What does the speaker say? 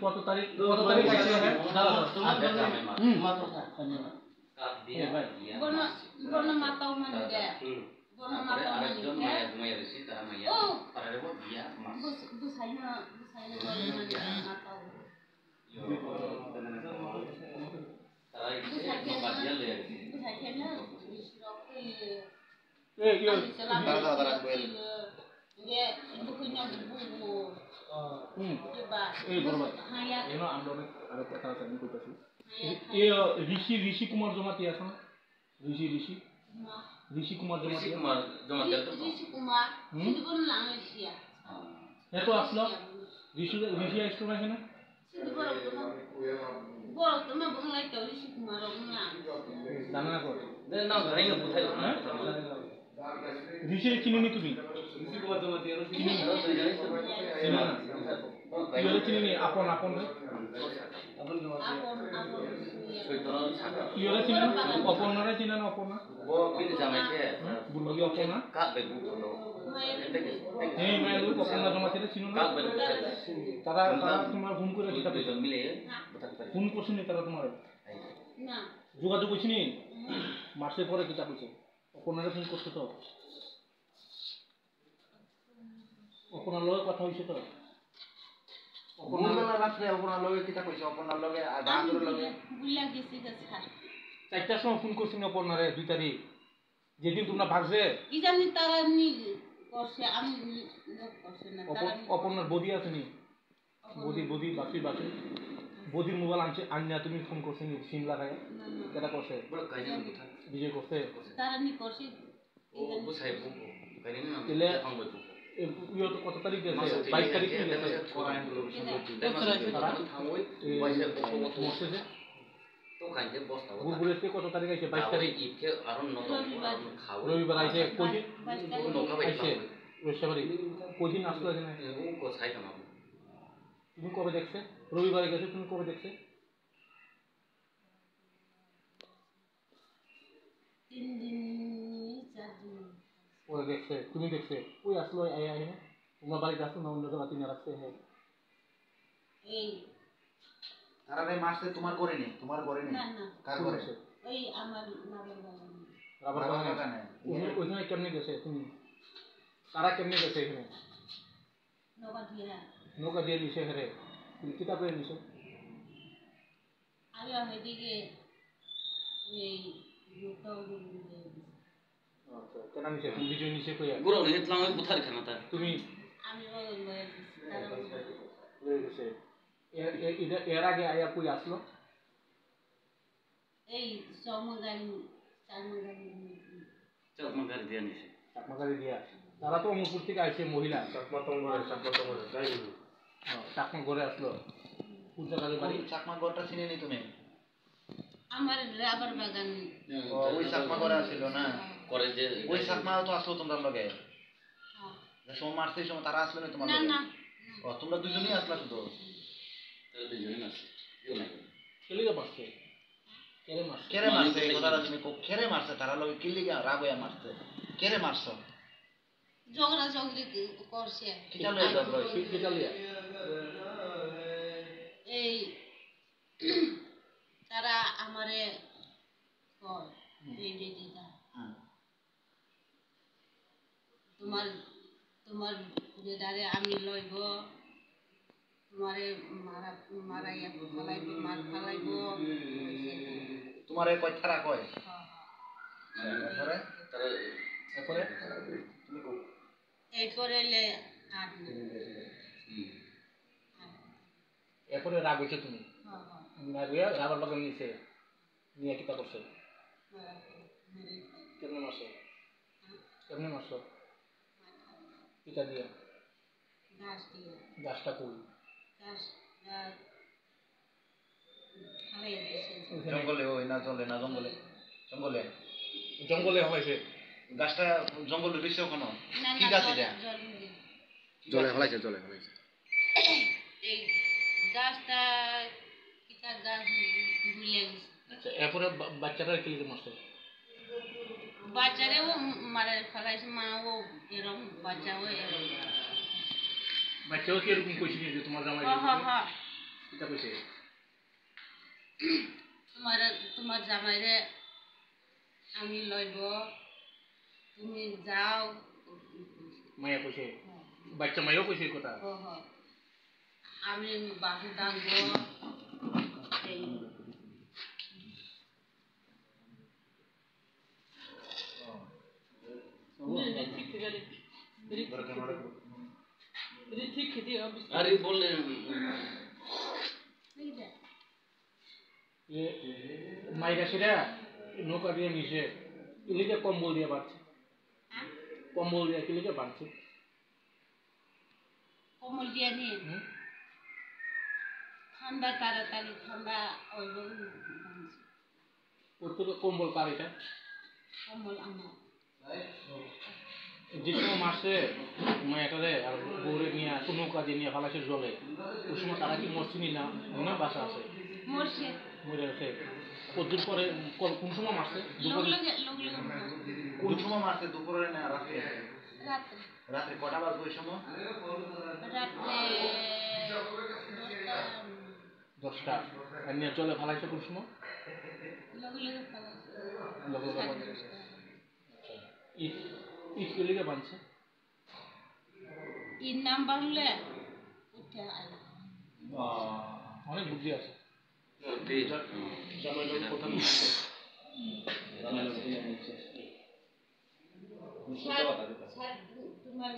কত তারিখ কত তারিখ আছে হ্যাঁ হুম এ ভাই Bono ঋষি ঋষি কুমাৰ জমাতি আছে ঋষি ঋষি ঋষি কুমাৰ জমাতি সেইটো আছিল ঋষি ঋষি আছে নে ঋষি চিনি নে তুমি আপন আপন না। অপন রে চিনি না মায়ের লোক না তারা তারা তোমার ফোন করে কিতা ফোন করছে নি তারা তোমার যোগাযোগ করছি নি। মাসের পরে কিতা কইছে অপনারে ফোন করছে তো। অপনার লগে কথা হইছে তো রাত্রে অপনার লগে কিতা কইছে অপনার লগে আর বাহাদুরের লগে। বুলা গেছি গেছে চারটার সময় ফোন করছি নি অপনারে দুই তারিখ যেদিন তোমরা ভাগছে। কি জানি তারা নি করছে আমি করছে না? অপনার বদি আছে নি বাকি বাকি। বদির মোবাইল আনছে আনিয়া তুমি ফোন করছি নি? সিম লাগাই না, না, কেটা করছে বিজয় করছে তারা নি ইয়ে তো কত তারিখ গেছে বাইশ তারিখ কি গেছে তারা এ, মরছে যে গুরগুরেতে কত তারিখ আইছে বাইশ তারিখ রবিবার আইছে কয়দিন বাইশ তারিখ আইছে রসিয়াবাড়ি কয়দিন আসলো এখানে তুমি কবে দেখছে রবিবারে গেছে তুমি কবে দেখছে তিন দিন চার দিন ওরা দেখছে তুমি দেখছে ওই আসলো আই আই তোমার বাড়িতে আসলো না অন্য জায়গা তিনি রাখছে হ্যাঁ এই তারা রে মাসে তোমার করে নি তোমার করে নি না না কার করে করছে ওই আমার নামের বাগান রাবার বাবা বাগানে বাগানে ওখানে ওইখানে কেমনে গেছে তুমি তারা কেমনে গেছে এখানে নগা দিয়া নৌকা দিয়ে নিছে হেরে তুমি কিতাব করে নিছে আমি ওইদিকে এই লোকটাও আচ্ছা তুমি? বিজয় গেছে এর আগে আয়া কই আসলো? এই দিয়া তারা তো অমরপুর থেকে আইছে মহিলা। হ্যাঁ, চাকমা ঘরে আসলো। বাড়ি? চাকমা ঘরটা চিনি নি তুমি? আমার রাবার বাগান। ওই চাকমা ঘরে আসছিল না ওই চাকমা তো আসলো তোমার লগে। হ্যাঁ। যে সময় মারছে এই সময় তারা আসলো না তোমার না লগে? না ও তোমরা দুজনেই আসলা শুধু? কেলে যা মারছে? কেলে মারছে? কেরে মারছে? এই কথাটা তুমি কেরে মারছে? তারা লগে কিল্লি গা রাগ হইয়া মারছে? কেরে মারছো? ঝগড়া ঝগড়ি করছে? কিটা লয়ে ঝগড়া কেটা এই তারা আমারে কয় দিদা তোমার তোমার যেটারে আমি লইব তোমারে মারা মারাইয়া ফালাইব মার ফালাইব তোমার এই কথাটা কয়? তারপরে তারপরে তুমি কো এই করে লে আর এরপরে রাগ হয়েছে তুমি? হ্যাঁ, হ্যাঁ, না গিয়া রাবার বাগান নিছে নিয়ে কিতা করছে? হ্যাঁ, হ্যাঁ। কেমনে মারছে? কেমনে মারছো? কিতা দিয়া? গাছটা কই? জঙ্গলে না জঙ্গলে না জঙ্গলে। জঙ্গলে? জঙ্গলে হয়েছে গাছটা জঙ্গলে রইছে ওখানে কি গাছ এটা জলে ফেলাইছে জলে ফেলাইছে। এই গাছটা গাছ ভুলে গেছে। আচ্ছা এরপরে বা- বাচ্চাটা কেলিতে মারছে? বাচ্চারেও মারে ফেলাইছে মা ও এরকম বাচ্চাও এরকম। বাচ্চাও কি এরকম কইছিল যে তোমার জামাই হ হ হ এটা কইছে? তোমার তোমার জামাইরে আমি লইব তুমি যাও। মায়া কইছে? বাচ্চা মাইও কইছে কথা? হ হ আমি বাসু দাঙ্গ এই এ সেটা নৌকা দিয়ে নিছে ইলিকে কম্বল দিয়ে হ্যাঁ? কম্বল দিয়ে কিলিকে বাঁধছে কমল দিয়ে নিয়ে ঠান্ডা তাড়াতাড়ি ঠান্ডা থেকে কম্বল কার এটা কমল আমার যে সময় মাসে মায়াটারে আর বউরে নিয়ে নৌকা দিয়ে নিয়ে ফালাইছে জলে। ওই সময় তারা কি মরছিনি না মনে হয় বাসা আছে। মরে গেছে। কতদিন পরে কোন কোন সময় মারছে। কোন সময় মারছে? দুপুরে না রাত্রে রাত্রে কটা বাজবে ওই সময়? দশটা দশটা। আর নিয়ে জলে ফালাইছে কোন সময়? লগে লগে পালাইছে লগে লগে সাড়ে বাঁধছে। দশটা। ঈদ ঈদ কিলিকে বাঁধছে তিন নাম্বার হলে অনেক বুদ্ধি আছে তোমার